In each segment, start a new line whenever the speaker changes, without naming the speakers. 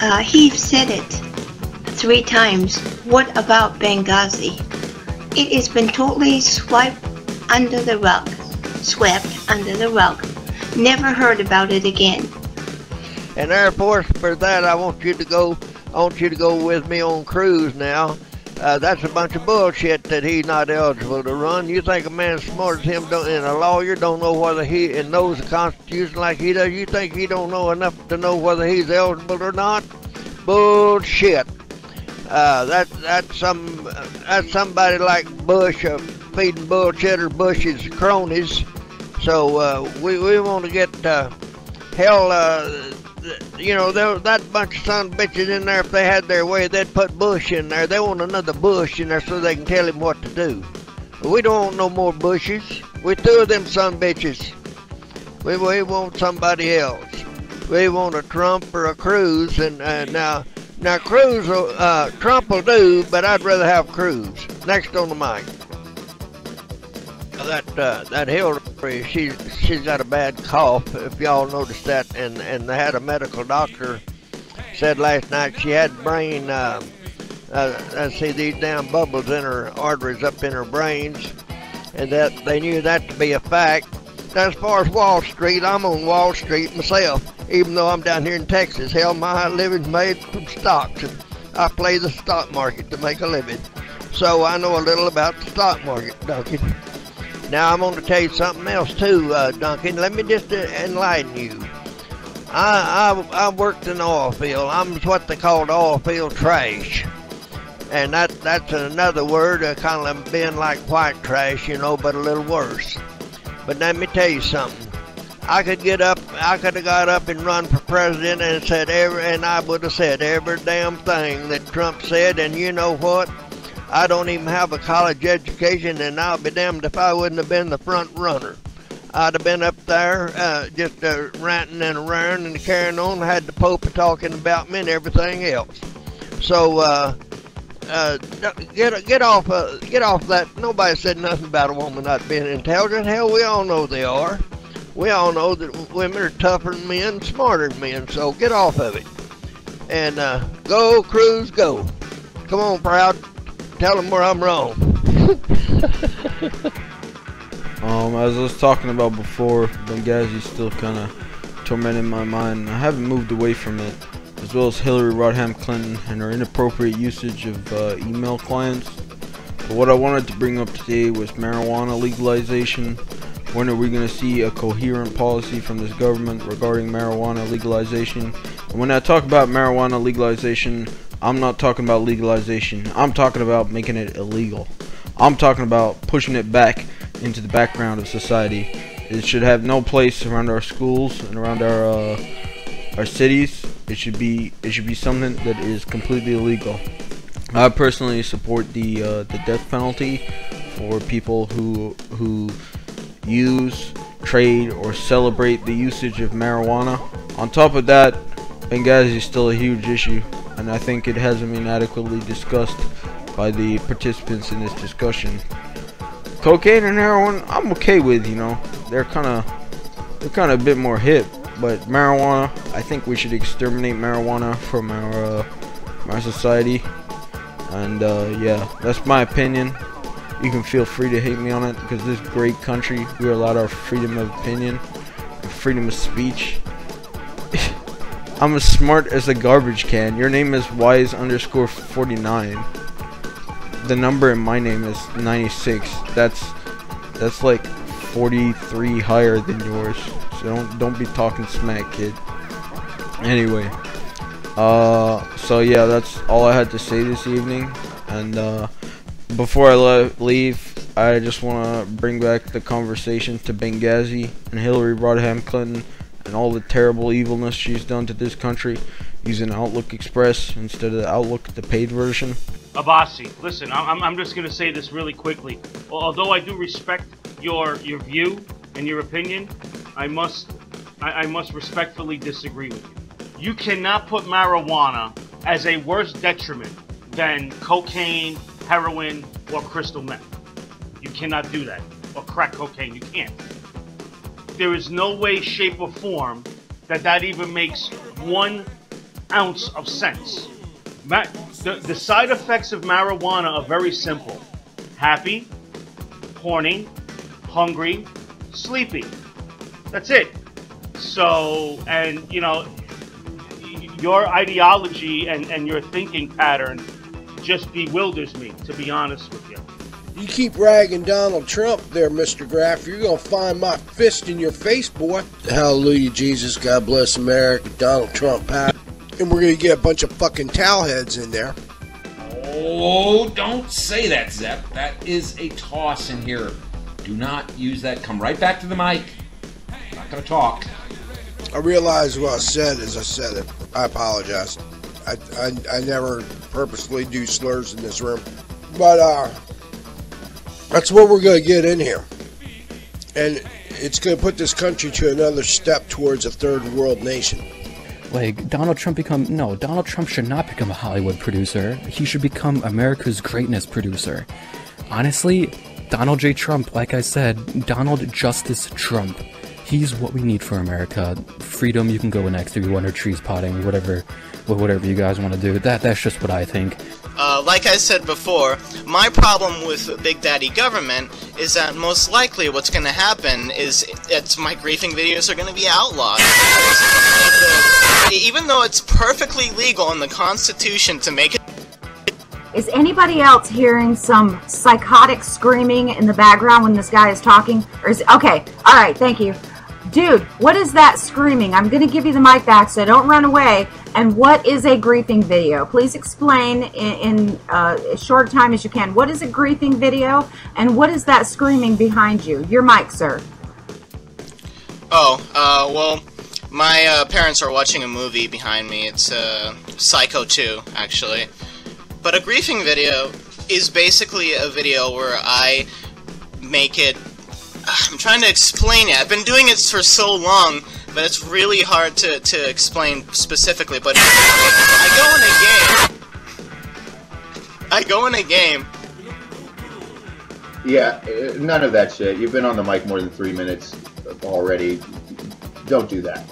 Uh, he said it three times. What about Benghazi? It has been totally swept under the rug. Swept under the rug. Never heard about it again.
And Air Force, for that, I want you to go. I want you to go with me on Cruz now. Uh, that's a bunch of bullshit that he's not eligible to run. You think a man smart as him don't, and a lawyer don't know whether he and knows the Constitution like he does? You think he don't know enough to know whether he's eligible or not? Bullshit. Uh, that that's some that's somebody like Bush uh, feeding bullshit or Bush's cronies. So uh, we we want to get uh, hell. You know, that bunch of son bitches in there, if they had their way, they'd put Bush in there. They want another Bush in there so they can tell him what to do. We don't want no more Bushes. We of them son bitches. We, we want somebody else. We want a Trump or a Cruz, and uh, now, now Cruz, will, uh, Trump will do, but I'd rather have Cruz. Next on the mic. That uh, that Hillary, she she's got a bad cough. If y'all noticed that, and and they had a medical doctor said last night she had brain. Uh, uh, I see these damn bubbles in her arteries up in her brains, and that they knew that to be a fact. As far as Wall Street, I'm on Wall Street myself, even though I'm down here in Texas. Hell, my living's made from stocks, and I play the stock market to make a living. So I know a little about the stock market, Duncan. Now I'm going to tell you something else too, uh, Duncan. Let me just uh, enlighten you. I, I I worked in oil field. I'm what they call oil field trash, and that that's another word, uh, kind of being like white trash, you know, but a little worse. But let me tell you something. I could get up, I could have got up and run for president and said every, and I would have said every damn thing that Trump said. And you know what? I don't even have a college education, and I'll be damned if I wouldn't have been the front runner. I'd have been up there uh, just uh, ranting and around and carrying on. Had the Pope talking about me and everything else. So uh, uh, get get off uh, get off that. Nobody said nothing about a woman not being intelligent. Hell, we all know they are. We all know that women are tougher than men, smarter than men. So get off of it and uh, go, Cruz, go. Come on, proud. Tell them where I'm wrong.
um, as I was talking about before, Benghazi's still kind of tormenting my mind. I haven't moved away from it, as well as Hillary Rodham Clinton and her inappropriate usage of uh, email clients. But what I wanted to bring up today was marijuana legalization. When are we going to see a coherent policy from this government regarding marijuana legalization? And when I talk about marijuana legalization, I'm not talking about legalization. I'm talking about making it illegal. I'm talking about pushing it back into the background of society. It should have no place around our schools and around our uh, our cities. It should be it should be something that is completely illegal. I personally support the uh, the death penalty for people who who use, trade, or celebrate the usage of marijuana. On top of that, Benghazi is still a huge issue and I think it hasn't been adequately discussed by the participants in this discussion. Cocaine and heroin, I'm okay with, you know. They're kind of they're kind of a bit more hip, but marijuana, I think we should exterminate marijuana from our uh, our society. And uh, yeah, that's my opinion. You can feel free to hate me on it because this great country, we're allowed our freedom of opinion, freedom of speech. I'm as smart as a garbage can. Your name is wise underscore 49. The number in my name is 96. That's that's like 43 higher than yours. So don't don't be talking smack, kid. Anyway, uh, so yeah, that's all I had to say this evening. And uh, before I leave, I just want to bring back the conversation to Benghazi and Hillary Rodham Clinton and all the terrible evilness she's done to this country using Outlook Express instead of the Outlook, the paid version.
Abasi, listen, I'm, I'm just going to say this really quickly. Although I do respect your your view and your opinion, I must I, I must respectfully disagree with you. You cannot put marijuana as a worse detriment than cocaine, heroin, or crystal meth. You cannot do that. Or crack cocaine. You can't there is no way, shape, or form that that even makes one ounce of sense. The, the side effects of marijuana are very simple happy, horny, hungry, sleepy. That's it. So, and you know, your ideology and, and your thinking pattern just bewilders me, to be honest with you.
You keep ragging Donald Trump there, Mr. Graff, you're going to find my fist in your face, boy. Hallelujah, Jesus. God bless America. Donald Trump, Pat. And we're going to get a bunch of fucking towel heads in there.
Oh, don't say that, Zep. That is a toss in here. Do not use that. Come right back to the mic. I'm not going to talk.
I realized what I said as I said it. I apologize. I, I, I never purposely do slurs in this room. But, uh, that's what we're going to get in here. And it's going to put this country to another step towards a third world nation.
Like, Donald Trump become. No, Donald Trump should not become a Hollywood producer. He should become America's greatness producer. Honestly, Donald J. Trump, like I said, Donald Justice Trump. He's what we need for America. Freedom, you can go next if you want, or trees potting, whatever, whatever you guys want to do. That that's just what I think.
Uh, like I said before, my problem with Big Daddy government is that most likely what's going to happen is it's my griefing videos are going to be outlawed. Even though it's perfectly legal in the Constitution to make it.
Is anybody else hearing some psychotic screaming in the background when this guy is talking? Or is okay? All right, thank you. Dude, what is that screaming? I'm going to give you the mic back so don't run away. And what is a griefing video? Please explain in, in uh, as short time as you can. What is a griefing video? And what is that screaming behind you? Your mic, sir.
Oh, uh, well, my uh, parents are watching a movie behind me. It's uh, Psycho 2, actually. But a griefing video is basically a video where I make it I'm trying to explain it. I've been doing it for so long but it's really hard to, to explain specifically, but I go in a game. I go in a game.
Yeah, uh, none of that shit. You've been on the mic more than three minutes already. Don't do that.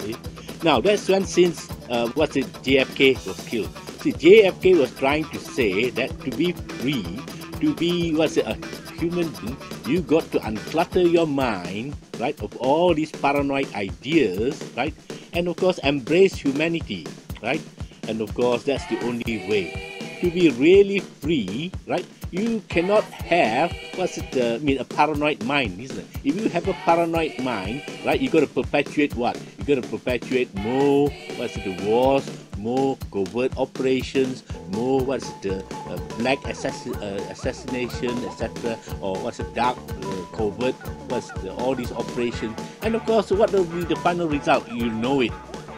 See? Now, that's when since, uh, what's it, JFK was killed. See, JFK was trying to say that to be free, to be, what's it, a human being, you got to unclutter your mind, right, of all these paranoid ideas, right, and of course embrace humanity, right, and of course that's the only way to be really free, right? You cannot have what's it? Uh, I mean, a paranoid mind, isn't it? If you have a paranoid mind, right, you got to perpetuate what? You got to perpetuate more what's it? The wars, more covert operations, more what's the uh, black assassin, uh, assassination, etc., or what's the dark uh, covert, what's the, all these operations, and of course, what will be the final result? You know it,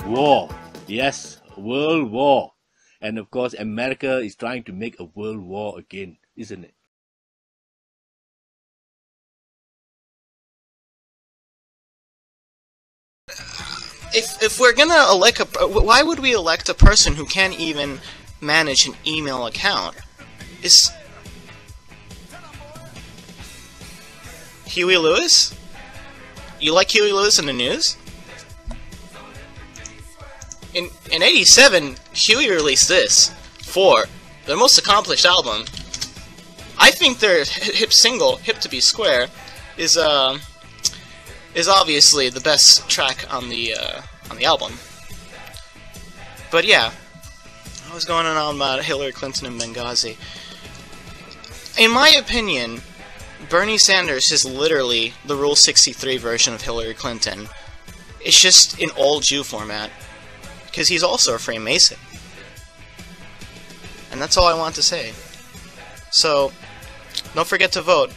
war. Yes, world war. And of course, America is trying to make a world war again, isn't it?
If, if we're gonna elect a, why would we elect a person who can't even manage an email account? Is Huey Lewis? You like Huey Lewis and the News? In in '87, Huey released this Fore! their most accomplished album. I think their hip single, "Hip to Be Square," is uh, is obviously the best track on the uh, on the album. But yeah, I was going on about Hillary Clinton and Benghazi. In my opinion, Bernie Sanders is literally the Rule 63 version of Hillary Clinton. It's just in old Jew format because he's also a Freemason. And that's all I want to say. So, don't forget to vote,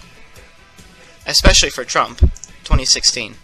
especially for Trump 2016.